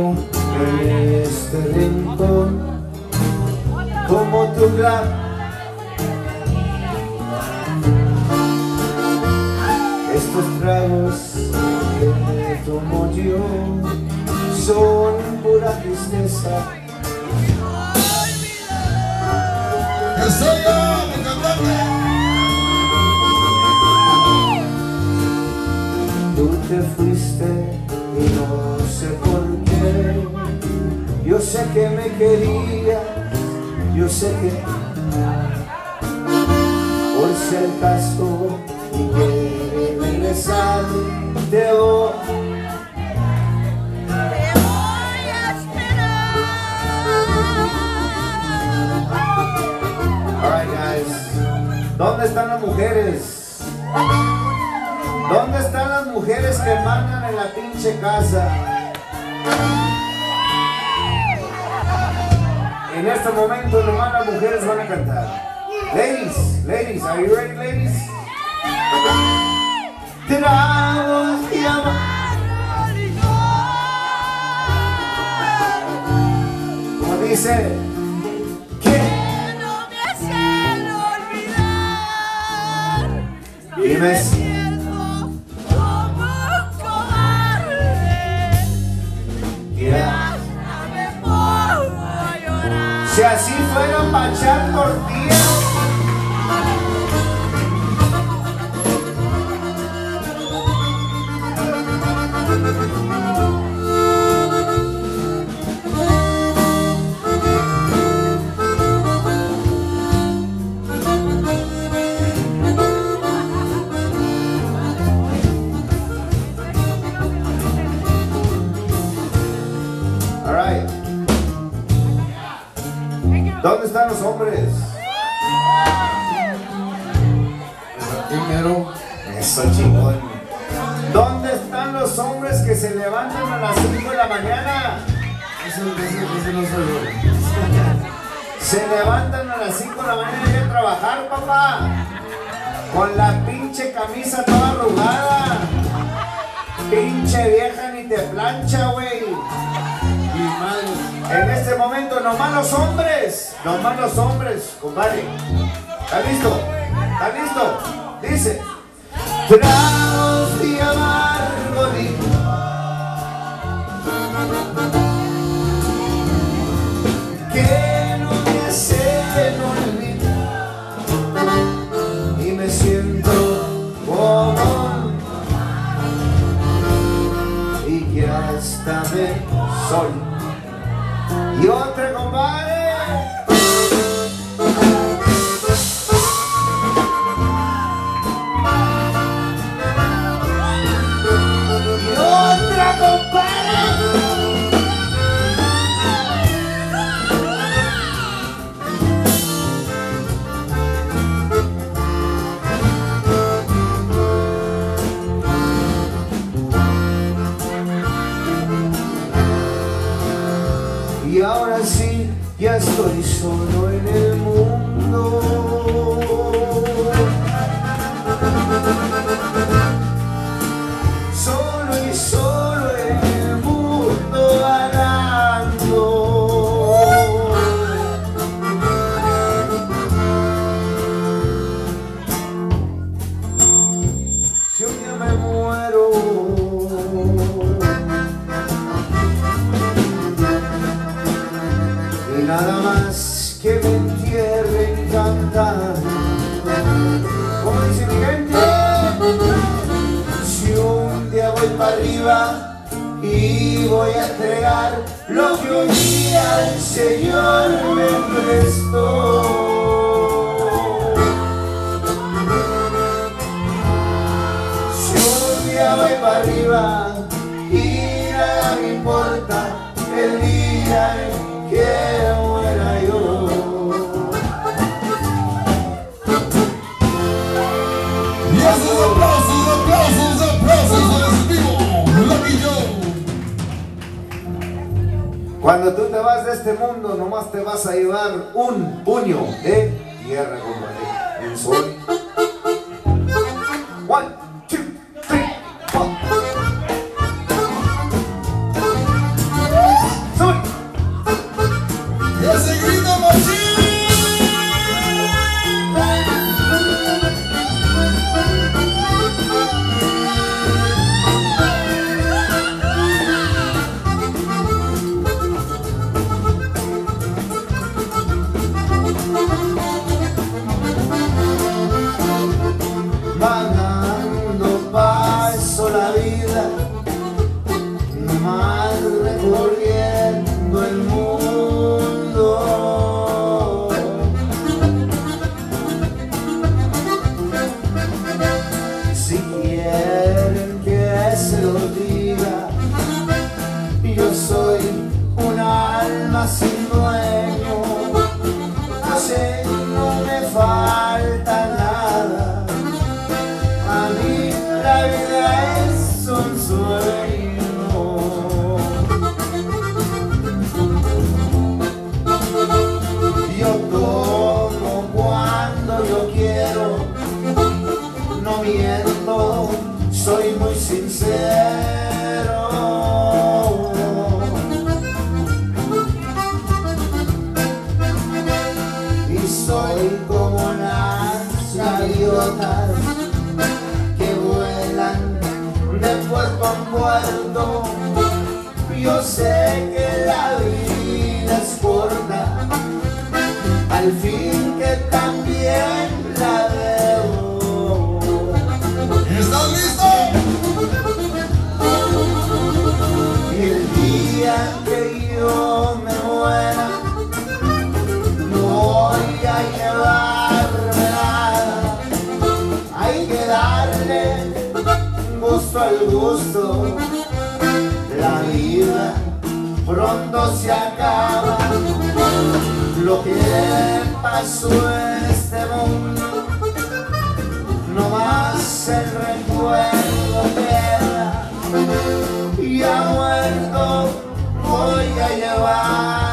en este rincón como tu gran Estos tragos que tomo yo son pura tristeza. Yo sé que me querías, yo sé que Por ser caso y quieres regresar te voy Te voy a esperar. Alright guys, ¿dónde están las mujeres? ¿Dónde están las mujeres que mandan en la pinche casa? En este momento nomás las mujeres van a cantar. Ladies, ladies, are you ready ladies? Tragos de amor. Como dice, que Si así fueran pa' echar tortillas. ¿Dónde están los hombres? Primero, Eso chingón. ¿Dónde están los hombres que se levantan a las 5 de la mañana? ese, ese, ese no soy yo. Se levantan a las 5 de la mañana y a trabajar, papá. Con la pinche camisa toda arrugada. Pinche vieja ni te plancha, güey. Mi madre. En este momento, nomás los hombres. Nomás los hombres, compadre. ¿Está listo? ¿Está listo? Dice. Tragos de amargo. Que no me olvidar. Y me siento como y que hasta me soy. Y otra compadre. Ahora sí, ya estoy solo en el mundo. Día voy para arriba y nada me importa el día en que muera yo. Y esos aplausos, aplausos, aplausos en vivo. Lucky Joe. Cuando tú te vas de este mundo, nomás te vas a llevar un puño de tierra, compadre. En sol. La vida es un sueño. Al gusto. La vida pronto se acaba. Lo que pasó en este mundo, no más el recuerdo queda y ha muerto voy a llevarme.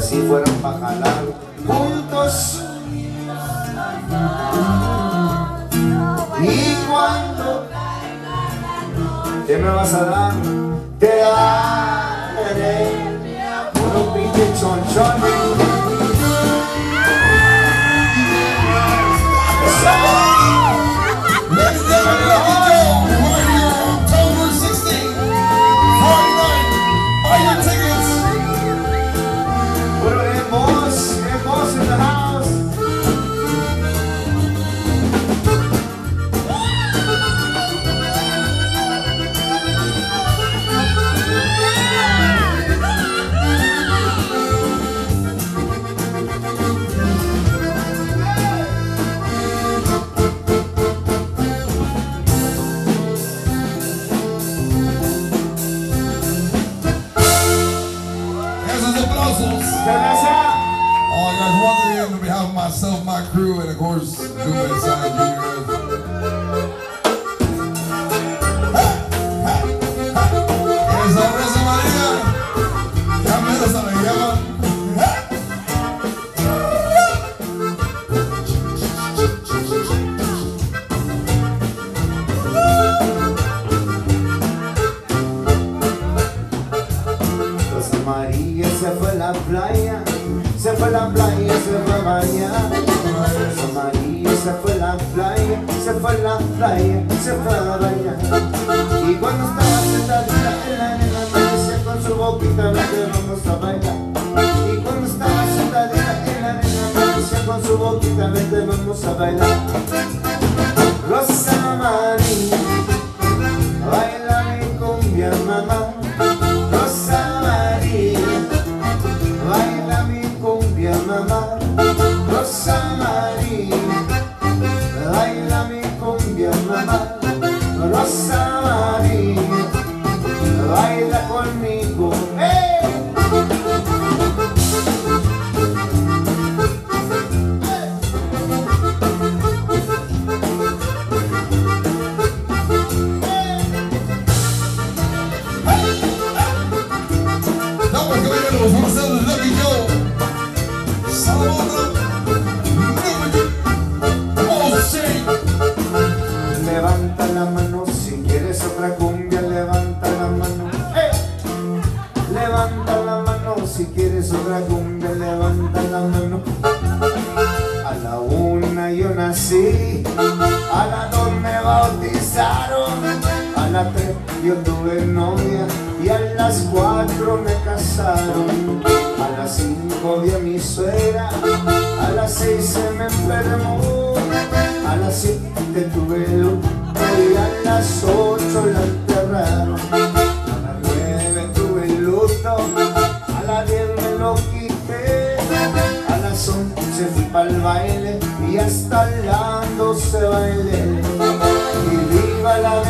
Si así fueron para jalar juntos. Y cuando ¿Qué me vas a dar? Te daré puro pinche chonchón. Esos aplausos. Gracias. All right, guys, once again, on behalf of myself, my crew, and of course, Duma Sonic Jr. Esa Rosa María. Rosa María se fue a la playa, se fue a la playa, se fue a bañar. Rosa María se fue a la playa, se fue a la playa, se fue a bañar. Y cuando estaba sentadita en la arena, me decía con su boquita, vete, vamos a bailar. Y cuando estaba sentadita en la arena, me decía con su boquita, vete, vamos a bailar. cumbia y a las cuatro me casaron. A las cinco vi mi suegra, a las seis se me enfermó, a las siete tuve luto y a las ocho la enterraron. A las nueve tuve luto, a las diez me lo quité, a las once fui pa'l baile y hasta las doce bailé. Y viva la